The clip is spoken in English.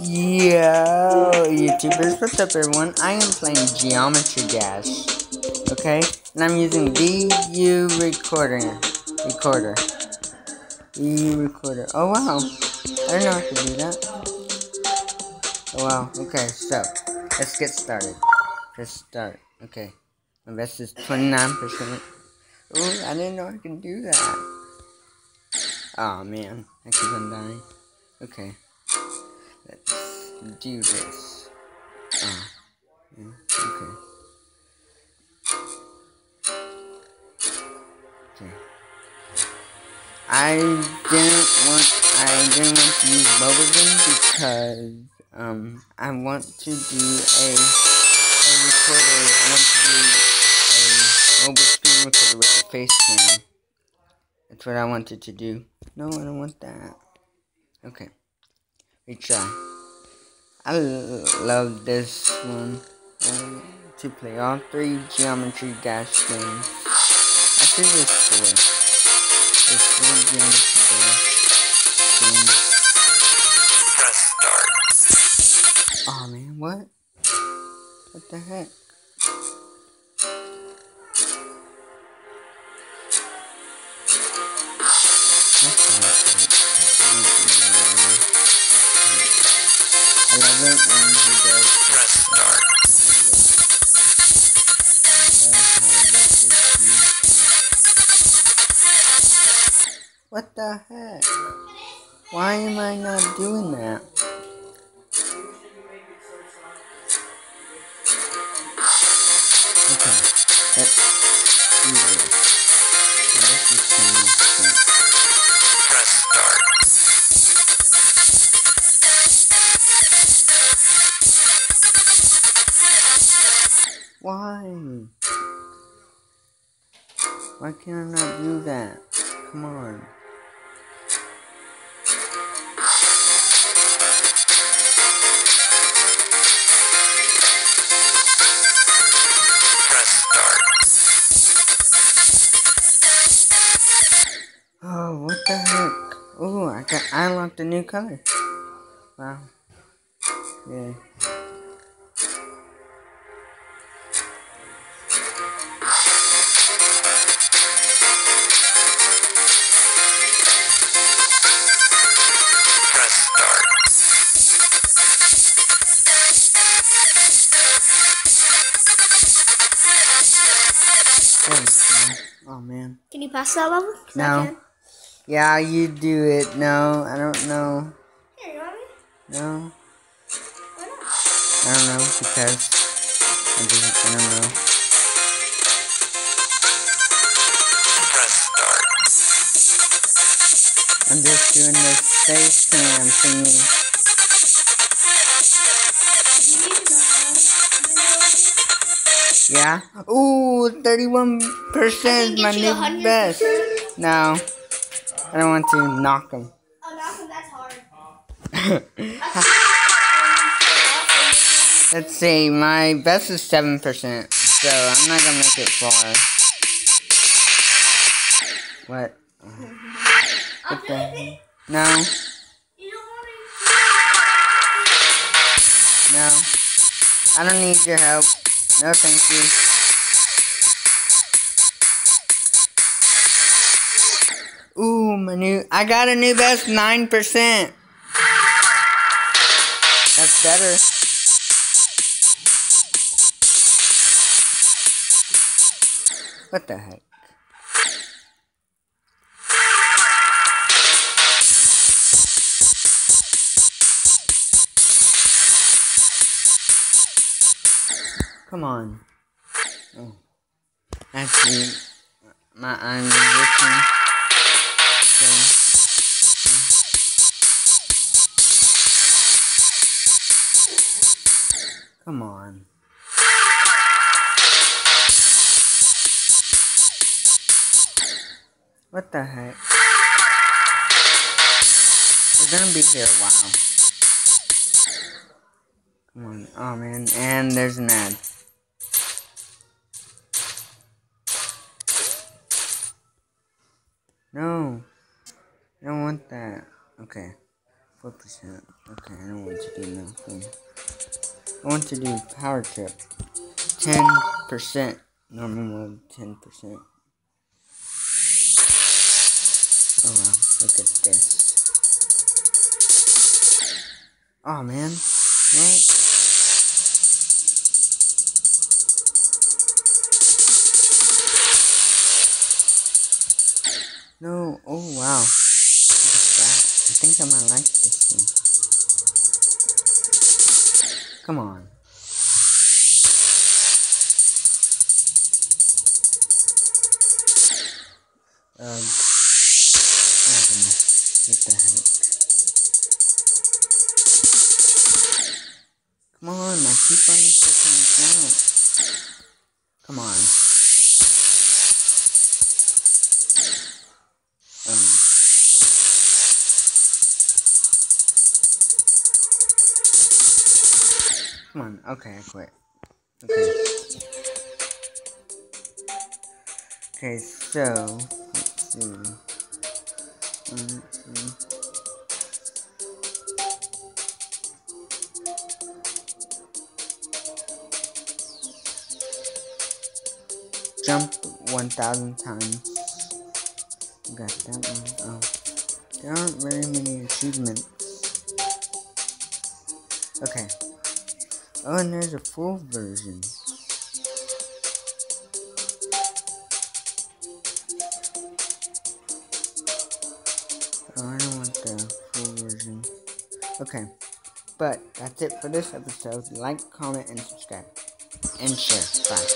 Yo, YouTubers, what's up everyone? I am playing Geometry Dash, okay? And I'm using DU Recorder, Recorder, DU Recorder. Oh wow, I don't know how to do that. Oh wow, okay, so, let's get started. Let's start, okay. My best is 29%. Ooh, I didn't know I could do that. Oh man, I keep on dying. Okay. Let's do this. Oh. Yeah, okay. Okay. I didn't want I didn't want to use bubblegum because um I want to do a a recorder I want to do a mobile screen recorder with a face cam. That's what I wanted to do. No, I don't want that. Okay. We try. I love this one. Um, to play all three Geometry Dash games. I think there's four. There's four Geometry Dash games. Press start. Oh man, what? What the heck? 11 and he goes press start. What the heck? Why am I not doing that? Can I not do that? Come on. Press start. Oh, what the heck? Oh, I got I unlocked a new color. Wow. Yeah. Oh man. Can you pass that level? 'Cause I No. can. Yeah, you do it. No, I don't know. Here, you want me? No, Why not? I don't know because I, just, I don't know. I'm just doing this face cam thingy. Yeah. Ooh, 31% is my new best. No, I don't want to knock him. Oh, that's hard. Let's see, my best is 7%, so I'm not gonna make it far. What? What the? No, You don't want no. I don't need your help. No, thank you. Ooh, my new. I got a new best 9%. That's better. What the heck? Come on. Oh. Actually, my I'm looking. So, come on. What the heck? We're gonna be here a while. Come on. Oh man. And there's an ad. No. I don't want that. Okay. Four percent. Okay, I don't want to do nothing. I want to do power trip. Ten percent. Normal mode. Ten percent. Oh wow! Look at this. Oh man. What? No. Oh wow. I think I might like this one. Come on. Um. Oh goodness. What the heck? Come on, I keep on clicking jump. Come on. Come on. Okay, I quit. Okay. Okay, so let's see. Jump 1,000 times. Got that one. Oh. There aren't very many achievements. Okay. Oh, and there's a full version. Oh, I don't want the full version. Okay. But that's it for this episode. Like, comment, and subscribe. And share. Bye.